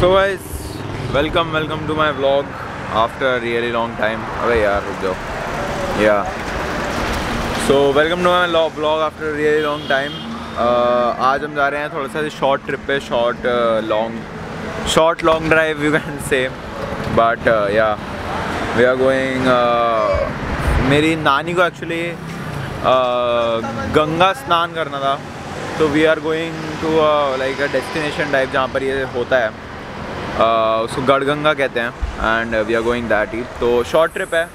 So guys welcome welcome to my vlog after really long time अरे यार रुक जाओ। Yeah so welcome to my vlog after really long time आज हम जा रहे हैं थोड़ा सा शॉर्ट ट्रिप पे short long short long drive you can say but yeah we are going मेरी नानी को एक्चुअली गंगा स्नान करना था। तो we are going to like a destination type जहाँ पर ये होता है। uh, उसको गढ़गंगा कहते हैं and we are going that ही तो शॉर्ट ट्रिप है.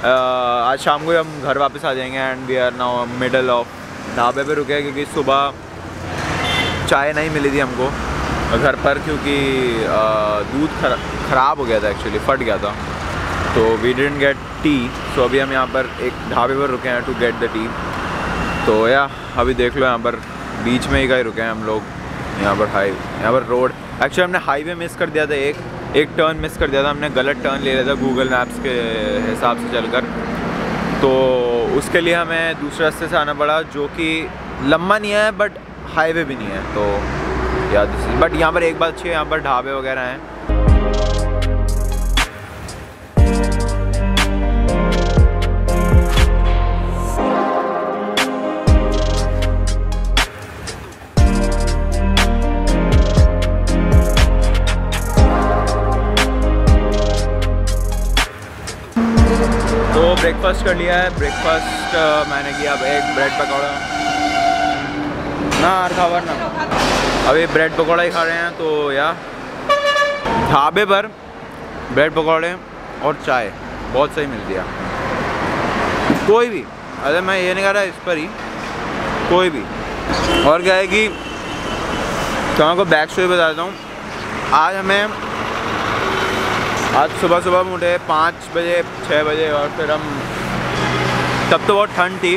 Uh, आज शाम को हम घर वापस आ जाएँगे and we are now middle of ढाबे पे रुके क्योंकि सुबह चाय नहीं मिली थी हमको. घर पर क्योंकि uh, दूध खर, ख़राब हो गया था एक्चुअली फट गया था. तो we dent get tea so अभी हम यहाँ पर एक ढाबे पर रुके हैं टू गेट द टी तो या अभी देख लो यहाँ पर बीच में ही कहीं रुके हैं हम लोग. यहाँ पर हाई यहाँ पर रोड एक्चुअली हमने हाईवे मिस कर दिया था एक एक टर्न मिस कर दिया था. हमने गलत टर्न ले लिया था गूगल मैप्स के हिसाब से चलकर. तो उसके लिए हमें दूसरे रास्ते से आना पड़ा, जो कि लंबा नहीं है बट हाईवे भी नहीं है. तो याद बट यहाँ पर एक बात अच्छी है, यहाँ पर ढाबे वगैरह हैं. ब्रेकफास्ट कर लिया है। ब्रेकफास्ट मैंने किया। अब एक ब्रेड पकौड़ा। ना खबर ना। अभी ब्रेड पकौड़ा ही खा रहे हैं तो या। ढाबे पर ब्रेड पकौड़े और चाय, बहुत सही मिलती है कोई भी, अरे मैं ये नहीं कह रहा, इस पर ही। कोई भी। और क्या है कि तो को बैक स्टोरी बताता हूँ। आज हमें, आज सुबह सुबह हम उठे, पाँच बजे छः बजे, और फिर हम तब तो बहुत ठंड थी।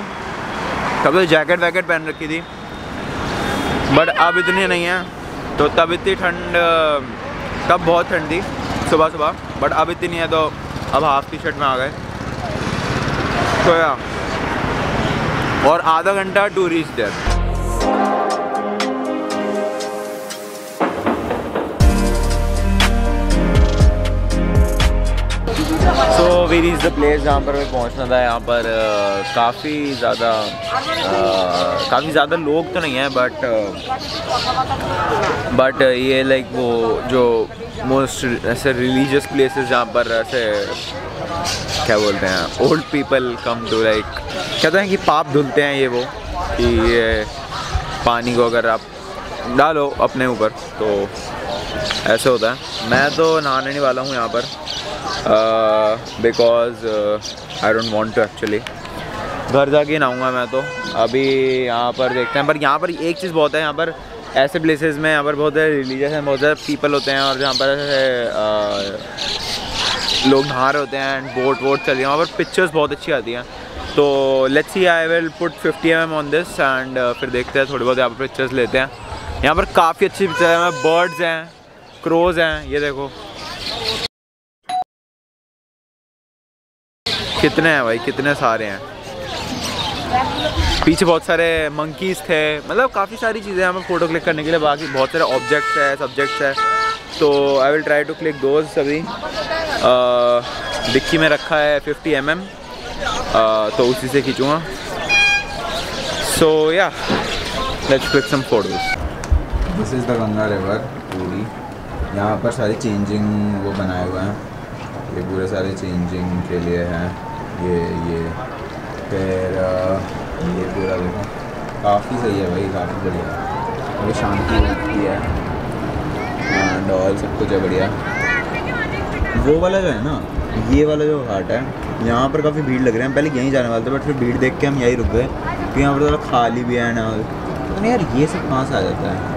तब तो जैकेट वैकेट पहन रखी थी। बट अब इतनी नहीं है। तो तब इतनी ठंड, तब बहुत ठंड थी सुबह सुबह। बट अब इतनी नहीं है तो अब हाफ़ टी शर्ट में आ गए। तो या और आधा घंटा tourist there so we reach the place जहाँ पर हमें पहुँचना था, यहाँ पर काफ़ी ज़्यादा काफ़ी ज़्यादा लोग तो नहीं हैं बट बट ये लाइक वो जो मोस्ट ऐसे रिलीजियस प्लेसेस जहाँ पर ऐसे, क्या बोलते हैं old people come to like कहते हैं कि पाप धुलते हैं ये वो, कि ये पानी को अगर आप डालो अपने ऊपर तो ऐसे होता है। मैं तो नहाने नहीं वाला हूँ यहाँ पर। Because I don't want to actually घर जाके नहाऊँगा मैं तो। अभी यहाँ पर देखते हैं पर यहाँ पर एक चीज़ बहुत है यहाँ पर ऐसे प्लेसेस में यहाँ पर बहुत रिलीजियस हैं बहुत ज़्यादा पीपल होते हैं और जहाँ पर uh, लोग नहा रहे होते हैं एंड बोट वोट चल रही है। वहाँ पर पिक्चर्स बहुत अच्छी आती हैं। तो let's see I will put 50 M M on this and फिर देखते हैं थोड़ी बहुत यहाँ पर पिक्चर्स लेते हैं। यहाँ पर काफ़ी अच्छी पिक्चर है बर्ड्स हैं क्रोज हैं ये देखो। कितने हैं भाई? कितने सारे हैं? पीछे बहुत सारे मंकीज़ थे। मतलब काफ़ी सारी चीज़ें हमें फ़ोटो क्लिक करने के लिए। बाकी बहुत सारे ऑब्जेक्ट्स है सब्जेक्ट्स है। तो I will try to click those अभी डिक्की में रखा है 50 एम mm, तो उसी से खींचूँगा। So yeah let's click some photos this is the Ganga river पूरी यहाँ पर सारी चेंजिंग वो बनाए हुए हैं। ये पूरे सारे चेंजिंग के लिए हैं। ये ये। फिर ये पूरा देखो। काफ़ी सही है भाई काफ़ी बढ़िया। अभी शांति मिलती है। एंड ऑल सब कुछ है बढ़िया। वो वाला जो है ना ये वाला जो घाट है यहाँ पर काफ़ी भीड़ लग रही है। पहले यहीं जाने वाले थे बट फिर भीड़ देख के हम यहीं रुक गए। क्योंकि यहाँ पर थोड़ा खाली भी है ना। तो यार ये सब कहाँ से आ जाता है?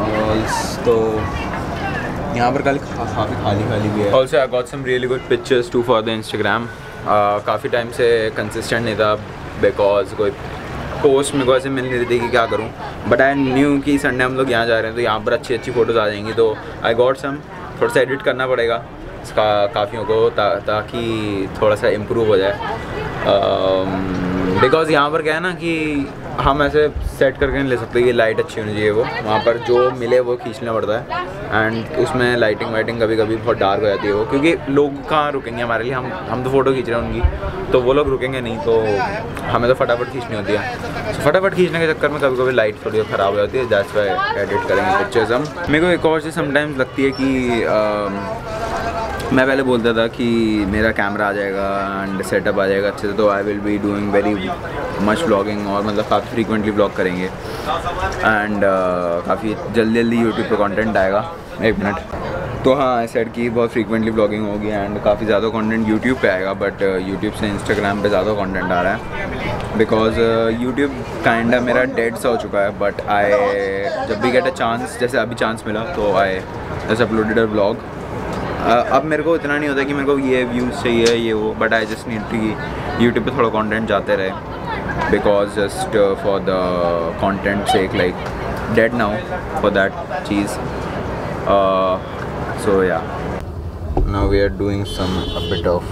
और तो यहाँ पर कल काफ़ी खाली खाली भी है। Also I got some really good pictures to for the Instagram काफ़ी टाइम से कंसिस्टेंट नहीं था बिकॉज़ कोई पोस्ट मेरे को ऐसे मिल नहीं रही थी कि क्या करूँ। बट आई न्यू कि संडे हम लोग यहाँ जा रहे हैं तो यहाँ पर अच्छी अच्छी फ़ोटोज़ आ जाएँगी। तो आई गॉट सम थोड़ा सा एडिट करना पड़ेगा। इसका काफ़ियों को ता, ताकि थोड़ा सा इम्प्रूव हो जाए। बिकॉज़ यहाँ पर क्या है ना कि हम ऐसे सेट करके नहीं ले सकते कि लाइट अच्छी होनी चाहिए वो। वहाँ पर जो मिले वो खींचना पड़ता है। एंड उसमें लाइटिंग वाइटिंग कभी कभी बहुत डार्क हो जाती है वो। क्योंकि लोग कहाँ रुकेंगे हमारे लिए? हम हम तो फ़ोटो खींच रहे हैं उनकी। तो वो लोग रुकेंगे नहीं तो हमें तो फटाफट खींचनी होती है। तो फटाफट खींचने के चक्कर में कभी कभी लाइट थोड़ी ख़राब हो जाती है। वाई एडिट करेंगे पिक्चर्स हम। मेरे को एक और चीज़ समटाइम्स लगती है कि मैं पहले बोलता था कि मेरा कैमरा आ जाएगा एंड सेटअप आ जाएगा अच्छे से तो I will be doing very much blogging और मतलब काफ़ी फ्रीक्वेंटली ब्लॉग करेंगे। एंड uh, काफ़ी जल्दी जल्दी यूट्यूब पे कंटेंट आएगा। एक मिनट तो हाँ आई सेट की बहुत फ्रीक्वेंटली ब्लॉगिंग होगी एंड काफ़ी ज़्यादा कंटेंट यूट्यूब पे आएगा बट यूट्यूब uh, से इंस्टाग्राम पे ज़्यादा कंटेंट आ रहा है। बिकॉज़ यूट्यूब काइंड मेरा डेड सा हो चुका है बट आई जब भी गेट अ चांस जैसे अभी चांस मिला तो आई जैसे अपलोडेड अ ब्लॉग अब मेरे को इतना नहीं होता कि मेरे को ये व्यूज़ चाहिए, ये वो but I just need to YouTube पे थोड़ा कंटेंट जाते रहे। Because just for the content sake like dead now for that cheese so yeah now we are doing some bit of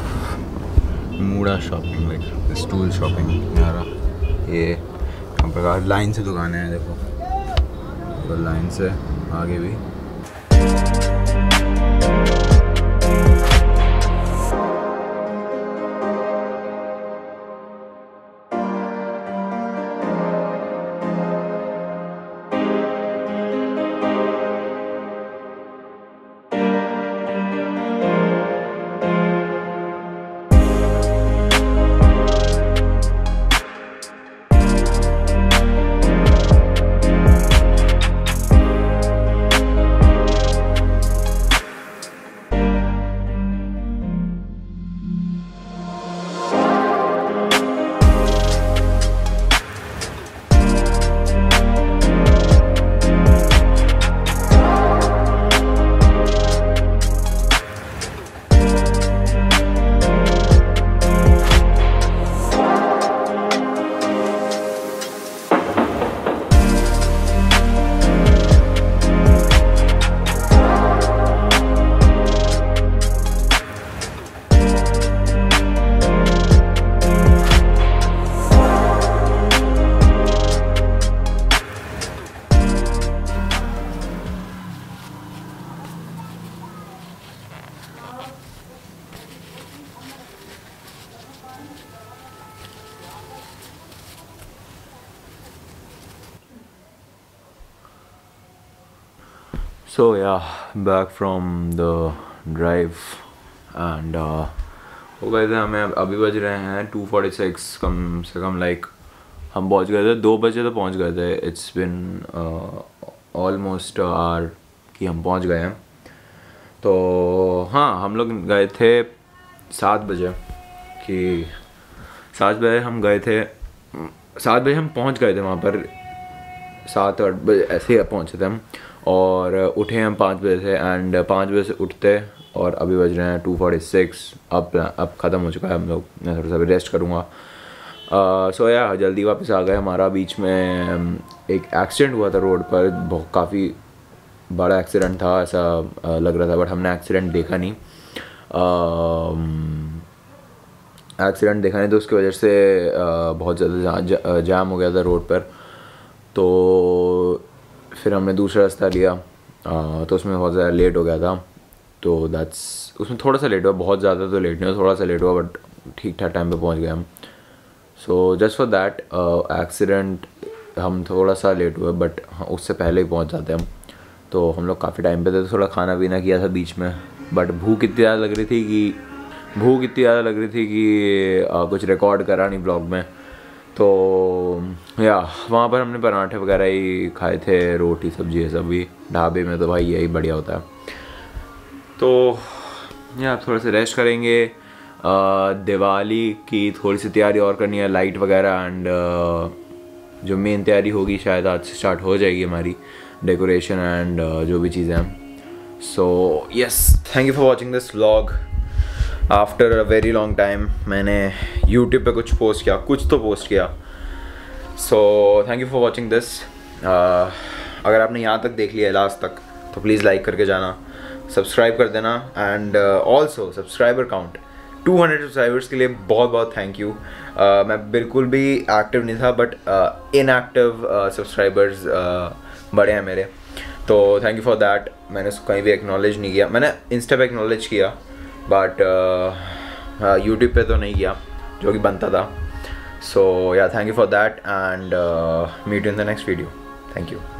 mooda shopping like stool shopping ये यहाँ पर line से दुकानें हैं देखो तो लाइन से आगे भी so yeah back from the drive and uh, वो गए थे हमें अभी बज रहे हैं टू फोर्टी सिक्स कम से कम लाइक हम पहुँच गए थे दो बजे तो पहुँच गए थे। इट्स बिन ऑलमोस्ट आर कि हम पहुँच गए हैं। तो हाँ हम लोग गए थे सात बजे कि सात बजे हम गए थे सात बजे हम पहुँच गए थे वहाँ पर। सात आठ बजे ऐसे ही पहुँचे थे हम। और उठे हम पाँच बजे से एंड पाँच बजे से उठते और अभी बज रहे हैं टू फोर्टी सिक्स अब अब ख़त्म हो चुका है हम लोग। मैं थोड़ा सा रेस्ट करूँगा। सो या जल्दी वापस आ गए हमारा बीच में एक एक्सीडेंट हुआ था रोड पर। बहुत काफ़ी बड़ा एक्सीडेंट था ऐसा लग रहा था बट हमने एक्सीडेंट देखा नहीं। एक्सीडेंट uh, देखा नहीं तो उसकी वजह से uh, बहुत ज़्यादा जाम हो गया था रोड पर। तो फिर हमने दूसरा रास्ता लिया। आ, तो उसमें बहुत ज़्यादा लेट हो गया था। तो दैट्स उसमें थोड़ा सा लेट हुआ बहुत ज़्यादा तो लेट नहीं हुआ थोड़ा सा लेट हुआ बट ठीक ठाक टाइम पे पहुँच गए हम। So just for that accident हम थोड़ा सा लेट हुए बट हाँ उससे पहले ही पहुँच जाते हम। तो हम लोग काफ़ी टाइम पे थे तो थोड़ा खाना पीना किया था बीच में। बट भूख इतनी ज़्यादा लग रही थी कि भूख इतनी ज़्यादा लग रही थी कि आ, कुछ रिकॉर्ड करा नहीं ब्लॉग में। तो या, वहाँ पर हमने पराठे वगैरह ही खाए थे, रोटी, सब्ज़ी, ये सब भी। ढाबे में तो भाई यही बढ़िया होता है। तो या, थोड़े से रेस्ट करेंगे। दिवाली की थोड़ी सी तैयारी और करनी है लाइट वगैरह एंड जो मेन तैयारी होगी शायद आज से स्टार्ट हो जाएगी हमारी डेकोरेशन एंड जो भी चीज़ें हैं। So yes thank you for watching this vlog after a very long time मैंने यूट्यूब पे कुछ पोस्ट किया, कुछ तो पोस्ट किया। So thank you for watching this अगर आपने यहाँ तक देख लिया लास्ट तक तो प्लीज़ लाइक करके जाना सब्सक्राइब कर देना and also subscriber count 200 subscribers के लिए बहुत बहुत थैंक यू मैं बिल्कुल भी एक्टिव नहीं था बट इनएक्टिव सब्सक्राइबर्स बड़े हैं मेरे. तो थैंक यू फॉर दैट मैंने उसको कहीं भी एक्नॉलेज नहीं किया. मैंने इंस्टा पे एक्नॉलेज किया बट यूट्यूब पे तो नहीं किया, जो कि बनता था. so yeah thank you for that and uh, meet you in the next video. Thank you.